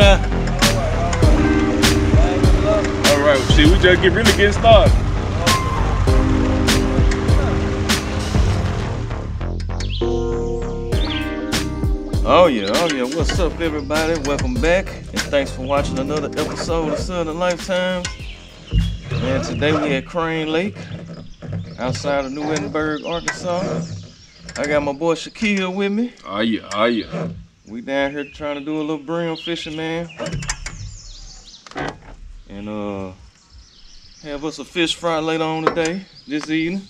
now. All right, see, we just get really getting started. Oh yeah, oh yeah. What's up, everybody? Welcome back, and thanks for watching another episode of Southern Lifetimes. And today we at Crane Lake, outside of New Edinburg, Arkansas. I got my boy Shaquil with me. Oh yeah, oh yeah. We down here trying to do a little brim fishing, man. And uh, have us a fish fry later on today, this evening.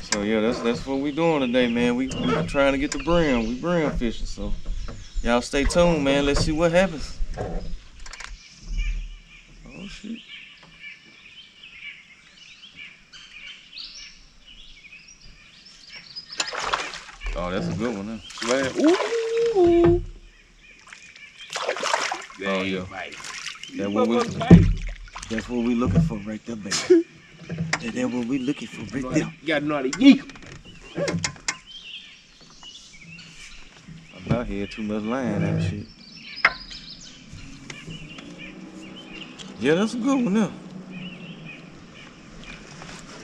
So yeah, that's that's what we doing today, man. We, we trying to get the brim. We brim fishing. So y'all stay tuned, man. Let's see what happens. Oh shit. Oh, that's a good one, huh? Slam. Ooh. Oh, yeah. Bite. That what we, Bite. that's what we looking for right there, baby. That- That's what we looking for right there. You gotta know how to yeek 'em. I'm out here too much line and shit. Yeah, that's a good one now.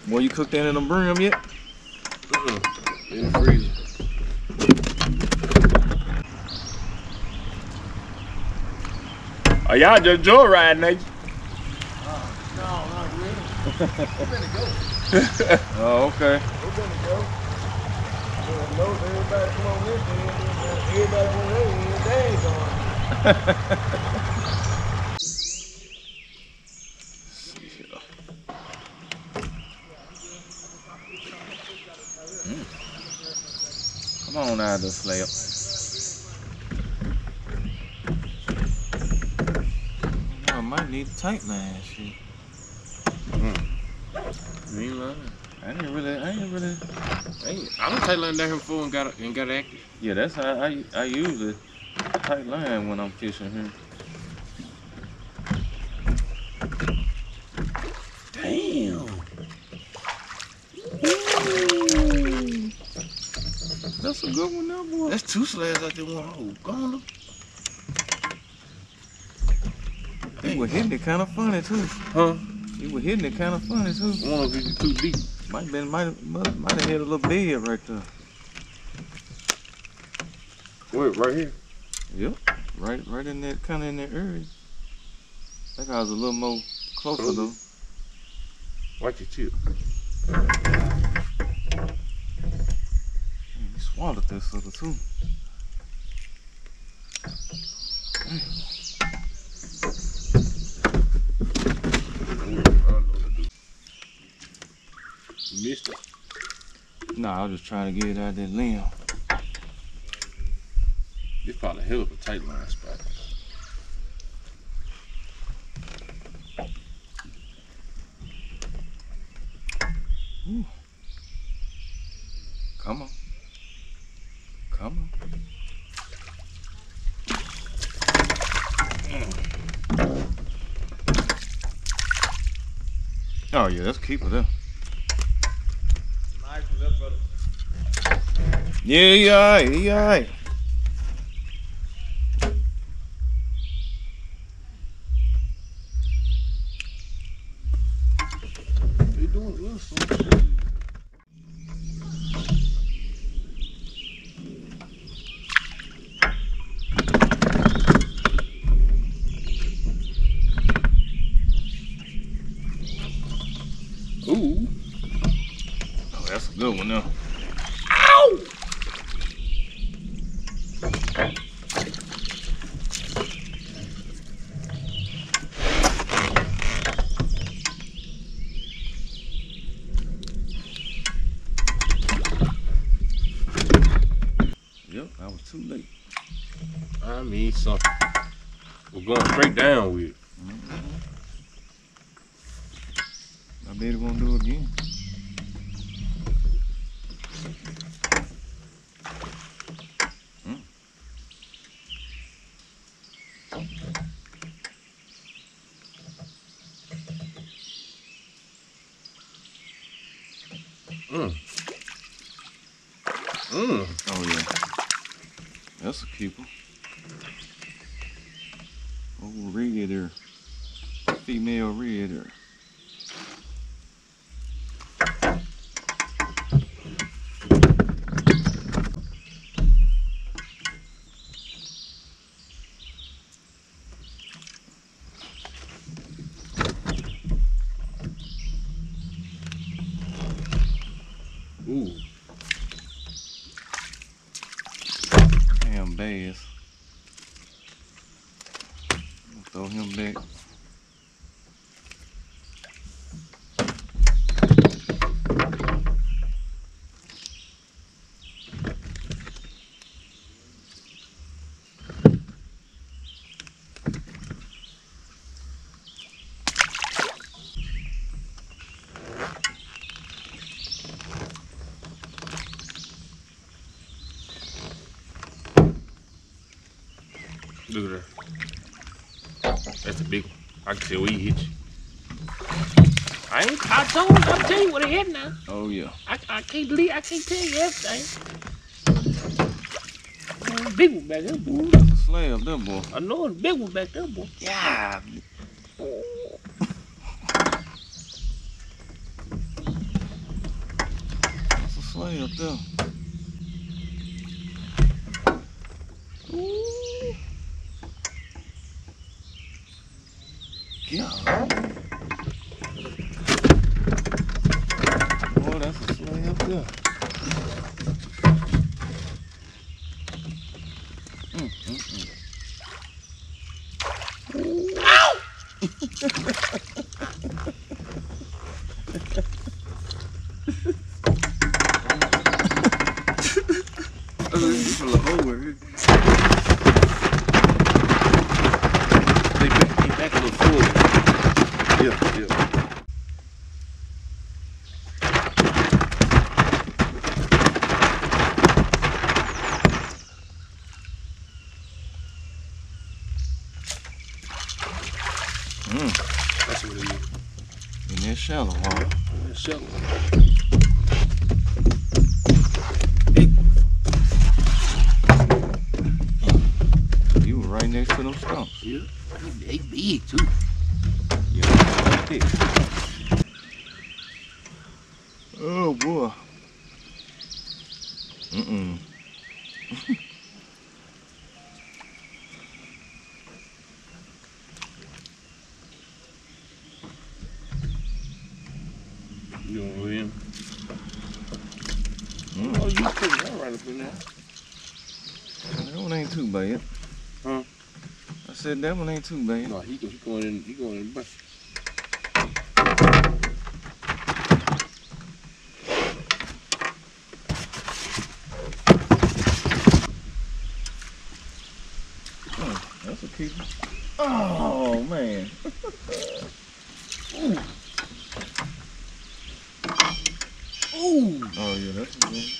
Boy, you cooked that in the brim yet? Uh-uh. In the freezer. Oh, y'all just joyriding, ain't you? Uh, no, not really. We're gonna go. oh, okay. We're gonna go. Everybody come on now, the slap. I might need a tight line, shit. Hmm. You ain't lying. I ain't really, I ain't really. Ain't, I don't take line down here before and got and got active. Yeah, that's how I I use a tight line when I'm fishing here. Damn. That's a good one, now, boy. That's two slabs out there one hole. Go on, look. You were hitting it kind of funny too. Huh? You were hitting it kind of funny too. One of these too deep. Might have been, might might might have hit a little bed right there. Wait, right here. Yep, right, right in that kind of in that area. That guy was a little more closer though. Watch your chip. Man, he swallowed that sucker too. You Nah, I was just trying to get it out of that limb. It's probably a hell of a tight line spot. Come on. Come on. Mm. Oh yeah, let's keep it there. Yeah, yeah, alright, he alright. They doing a little something. Ooh. Oh, that's a good one now. Yep, I was too late. I mean something. We're going straight down with it. I bet he won't do it again. Mm. Mm. Mm. Oh yeah. That's a keeper. redder. Female redder. Ooh. Damn bass. Throw him back. Look at that. That's the big one. I can tell where he hit you. I ain't. I told. I'm telling you what he hit now. Oh yeah. I, I can't believe. I can't tell you everything. Man, big one back there, boy. That's a slab, that boy. I know it's a big one back there, boy. Yeah. That's a slab there. Ooh. Yeah. Boy, that's a slab there. Mm, mm, mm. This is a hole here. They back, they back a little forward. Yeah, yeah. Mm, That's what it is. in that shallow water. That's shallow. You were right next to them stumps. Yeah. They big too. Yeah, like this. Oh boy. Mm-mm. You know him? Mm. Oh, you put that right up in there. That one ain't too bad. Huh? I said that one ain't too bad. No, he, he going in. He going in the back. Oh, that's a keeper. Oh man. Ooh.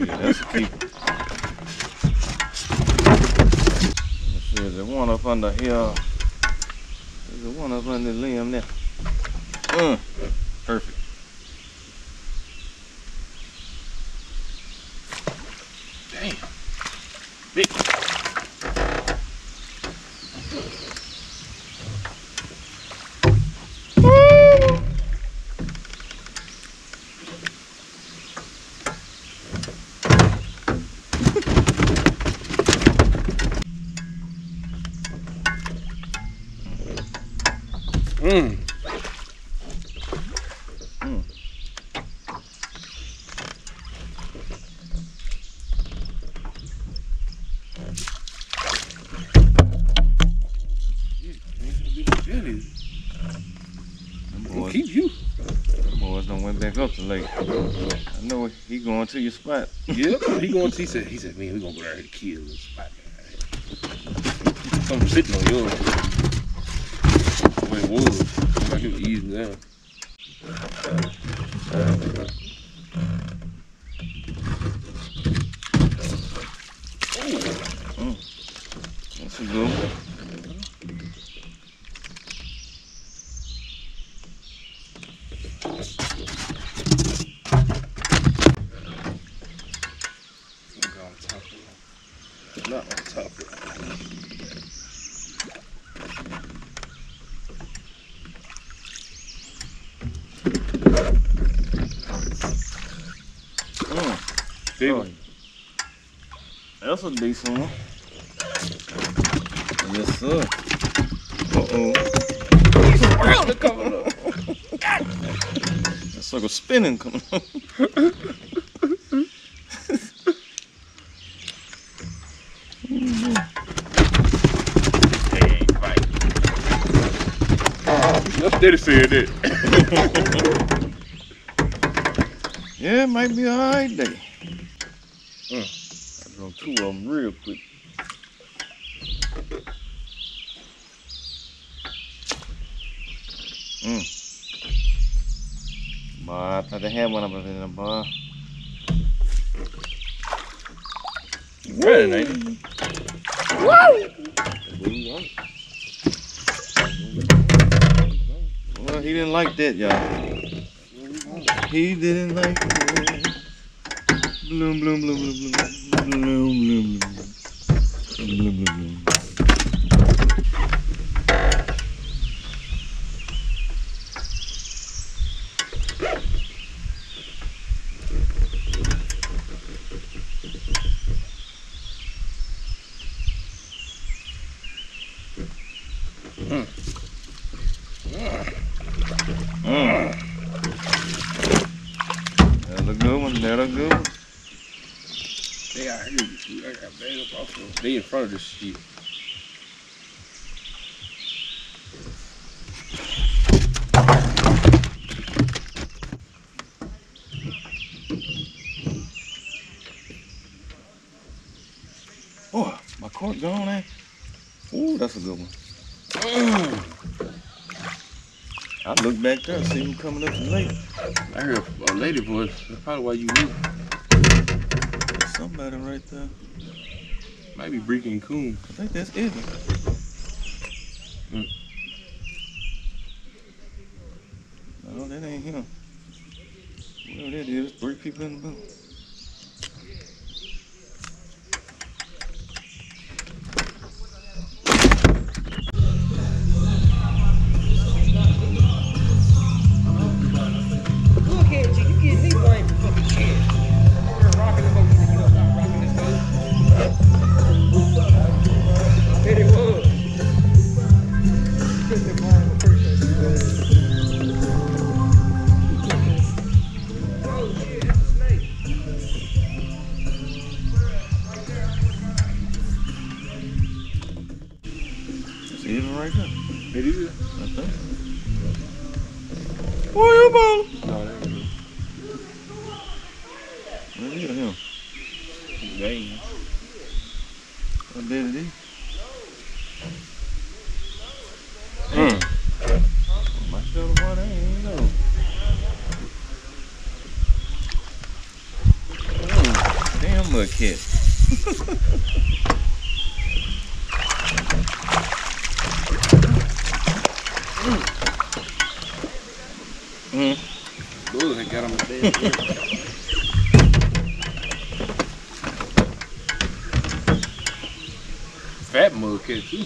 Oh yeah, that's a one up under here? Is there one up under the limb there? Mm. Perfect. Damn. Big. Mm. Mm. Them Gonna boys, keep you. them boys done went back up the lake. I know he going to your spot. Yep. He going to, he said, he said, man, we gonna go there to kill this spot. Something sitting on yours. Where it was. Like it was easing down. That's a good one. Go on top of it. Not on top of it. Big one. That's a decent one. Yes, sir. Uh-oh. Wow, they're coming up. That sucker spinning coming up. They ain't right. That's steady saying that. Yeah, it might be a alright day. Mm. I drove two of them real quick. Mm. Boy, I thought they had one up in there, boy. Running, ain't it? Well, he didn't like that, y'all. He didn't like that. blum blum blum blum blum blum blum blum blum blum blum gone, eh? Ooh, that's a good one. I look back there, see him coming up lake. I heard a lady voice. That's probably why you knew. There's somebody right there. Might be Breaking Coon. I think that's Izzy. Mm. No, that ain't him. Well, that is three people in the boat. Fat mug cat too.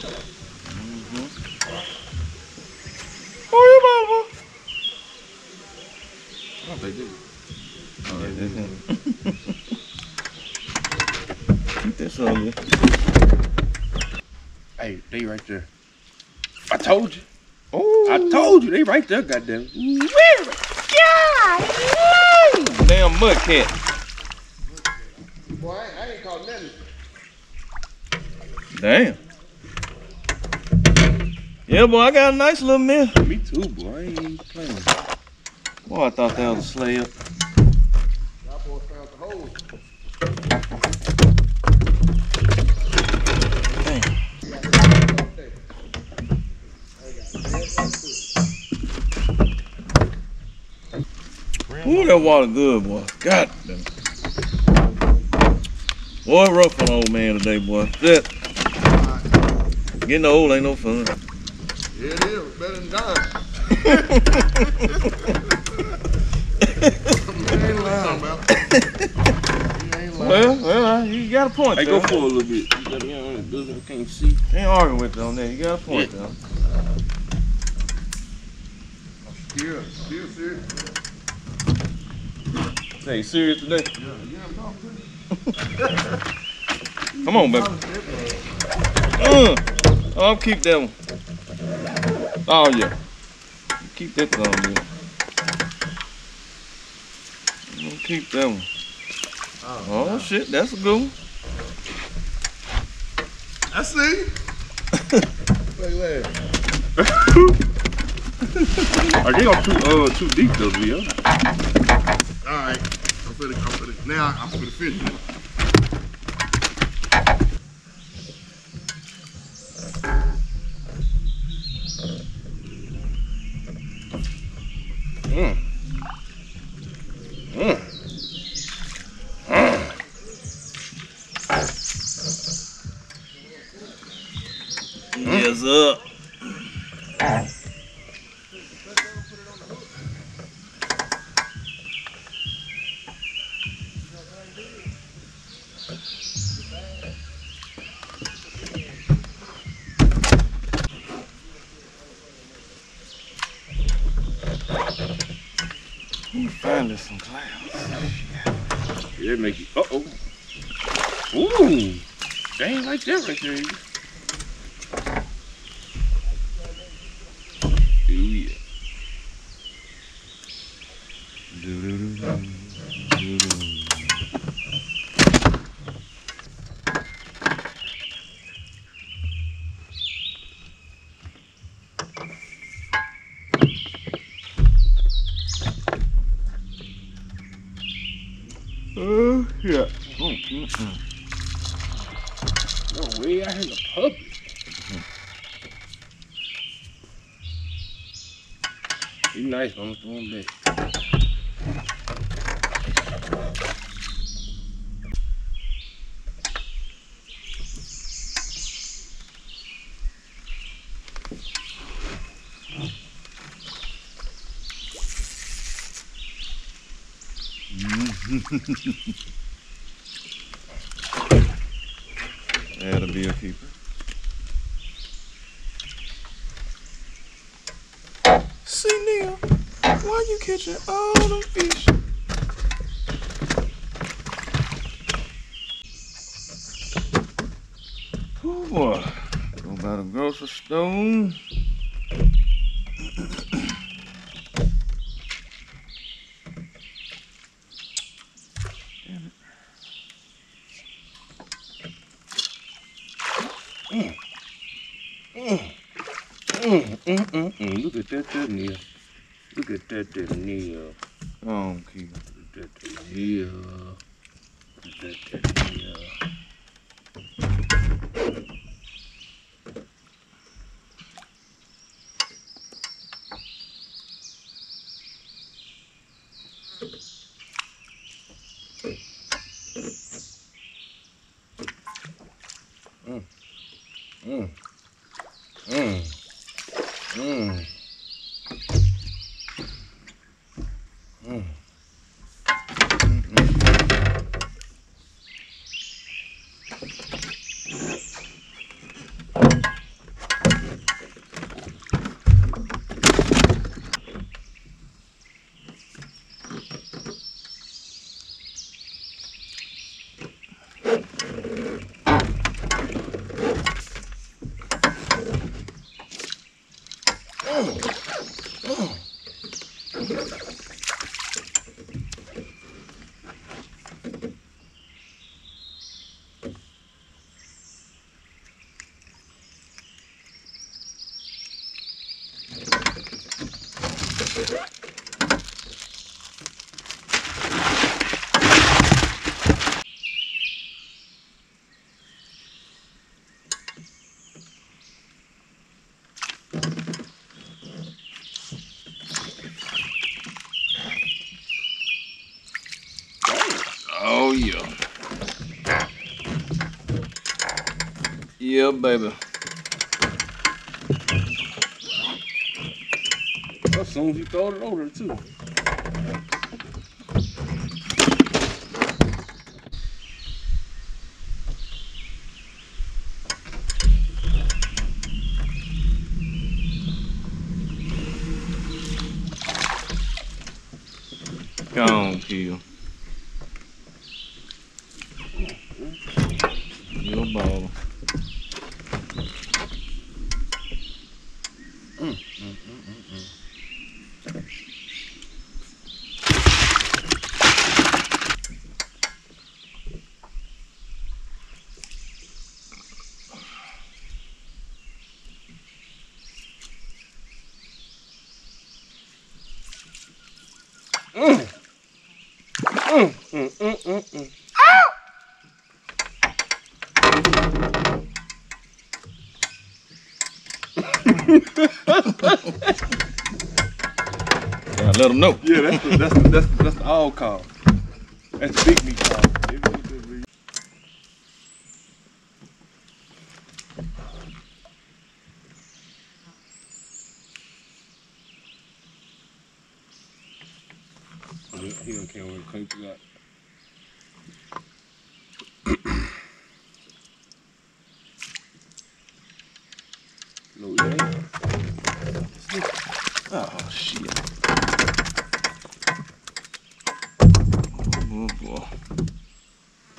Where you ball, I don't think they. Oh. Keep this on you. Hey, they right there. I told you. Oh, I told you. They right there, goddamn. Damn mud cat. Boy, I, I ain't caught nothing. Damn. Yeah, boy, I got a nice little meal. Me too, boy. I ain't playing. Boy, I thought that was a slab. Y'all boys found the hole. Ooh, that water good, boy. God damn. Boy, rough on old man today, boy. Shit. Getting old ain't no fun. Yeah, it is. Better than dying. You ain't lying, man. You well, well, you got a point Hey, there. go for a little bit. You got me on it. I can't see. Ain't arguing with you on that. You got a point there. Still, still serious. Hey, you serious today? Yeah, yeah, I'm talking. Come on, baby. Uh, oh, I'll keep that one. Oh, yeah. Keep that thumb, yeah. I'll keep that one. Oh, shit, that's a good one. I see. At that. Are they on too uh too deep though, to be honest? All right. I'm finna, I'm finna, now I'm finna finish it. Mm. Mm. Yes, up. Ooh, Finally some clouds. Yeah, make you. Uh oh. Ooh. Dang, like that right there. Ooh, yeah. Oh, yeah. Mm, mm, mm. No way. Yeah, I heard a puppy. He nice, I'm throwing back. That'll be a keeper. See, Neal, why you catching all them fish? Oh boy, go by the grocery store. Mm-mm-mm. Look at that there, Neal. Look at that there, Neal. Oh, keep. Look at that there, Neal. Look at that there, Neal. Mm. Mm. Mm. Mm. Mm. Oh yeah. Yeah, baby. As soon as you throw it over too. Go on, kill. You a baller. Mm, mm, mm, mm. Yeah, let them know. Yeah, that's the, that's the, that's the, that's the all call. That's the big meat call. Me the He he don't care what the clip got. No, it ain't. Oh shit. Oh boy.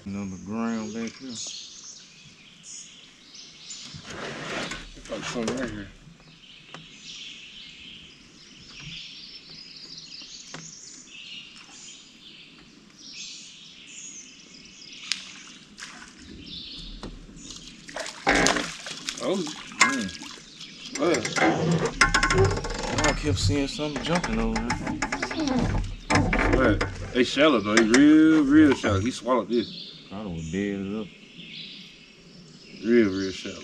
Another ground back here. Got something right here. Oh, Mm. yeah. I kept seeing something jumping over there. Right. They shallow though. They real, real shallow. He swallowed this. Probably was dead it up. Real, real shallow.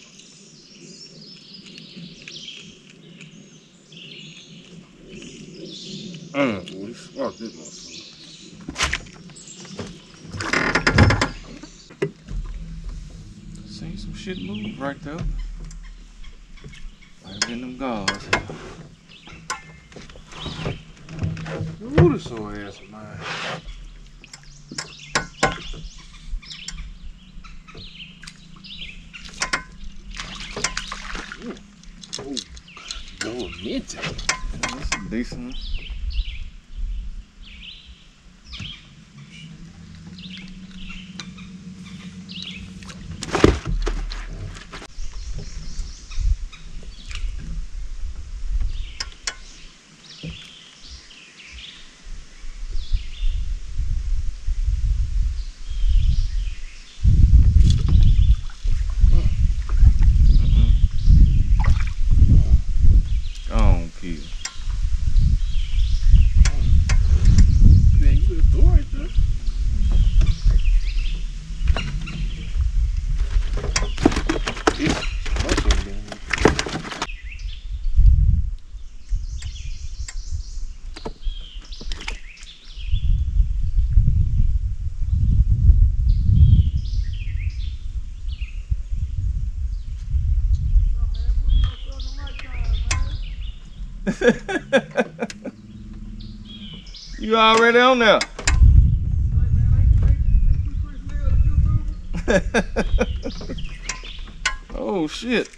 Mm, boy, fuck this. Seen some shit move right there. Might have been them guards. Ooh, this sore ass of mine. Ooh. Ooh. No, mint. Yeah, that's a decent one. Gone, kid. Man, you could throw right there. This motherfucker down here. You already on there. oh shit.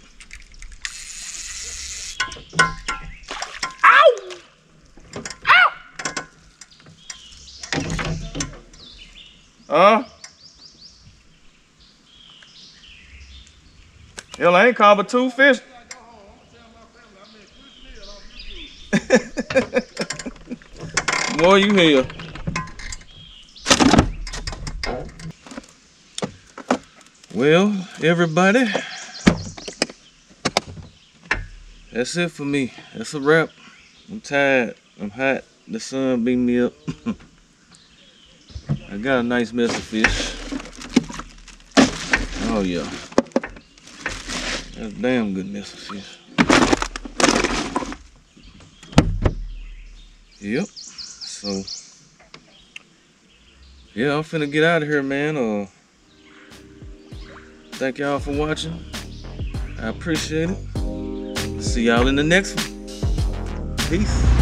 Ow! Ow! Huh? Hell, I ain't caught but two fish. Boy, you here. Well, everybody, that's it for me. That's a wrap. I'm tired. I'm hot. The sun beat me up. I got a nice mess of fish. Oh yeah. That's a damn good mess of fish. Yep. So yeah, I'm finna get out of here, man. Uh thank y'all for watching. I appreciate it. See y'all in the next one. Peace.